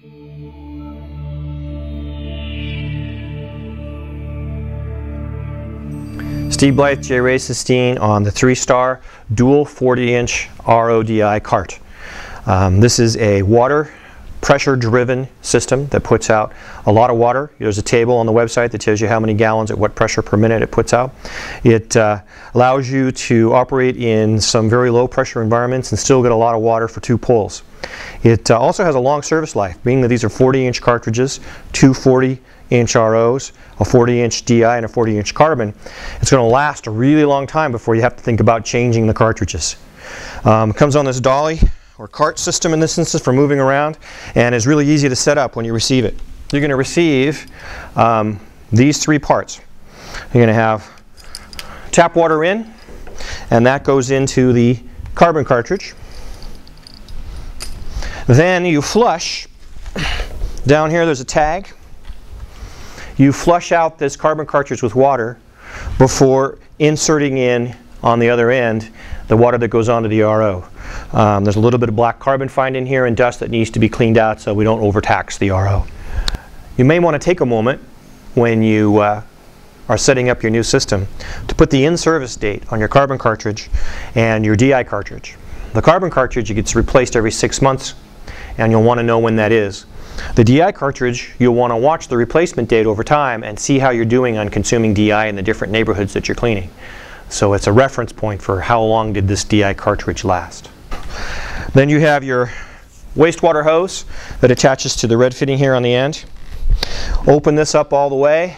Steve Blythe, J. Racenstein on the three-star dual 40-inch RODI cart. Um, this is a water pressure driven system that puts out a lot of water. There's a table on the website that tells you how many gallons at what pressure per minute it puts out. It uh, allows you to operate in some very low pressure environments and still get a lot of water for two pulls. It uh, also has a long service life, being that these are 40 inch cartridges, two 40 inch ROs, a 40 inch DI and a 40 inch carbon. It's going to last a really long time before you have to think about changing the cartridges. Um, comes on this dolly or cart system in this instance for moving around and is really easy to set up when you receive it. You're going to receive um, these three parts. You're going to have tap water in and that goes into the carbon cartridge. Then you flush. Down here there's a tag. You flush out this carbon cartridge with water before inserting in on the other end the water that goes onto the RO. Um, there's a little bit of black carbon fine in here and dust that needs to be cleaned out so we don't overtax the RO. You may want to take a moment when you uh, are setting up your new system to put the in-service date on your carbon cartridge and your DI cartridge. The carbon cartridge gets replaced every six months and you'll want to know when that is. The DI cartridge, you'll want to watch the replacement date over time and see how you're doing on consuming DI in the different neighborhoods that you're cleaning. So it's a reference point for how long did this DI cartridge last. Then you have your wastewater hose that attaches to the red fitting here on the end. Open this up all the way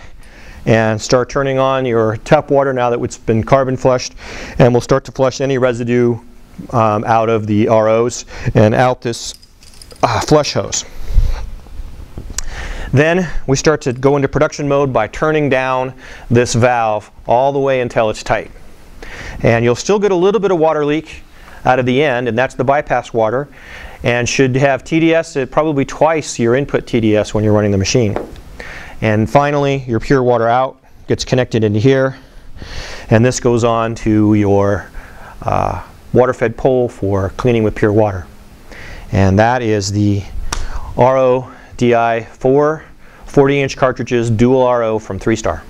and start turning on your tap water now that it's been carbon flushed and we'll start to flush any residue um, out of the ROs and out this uh, flush hose. Then we start to go into production mode by turning down this valve all the way until it's tight. And you'll still get a little bit of water leak out of the end, and that's the bypass water, and should have TDS at probably twice your input TDS when you're running the machine. And finally, your pure water out gets connected into here, and this goes on to your uh, water-fed pole for cleaning with pure water. And that is the RO DI 4 40 inch cartridges dual RO from 3 Star.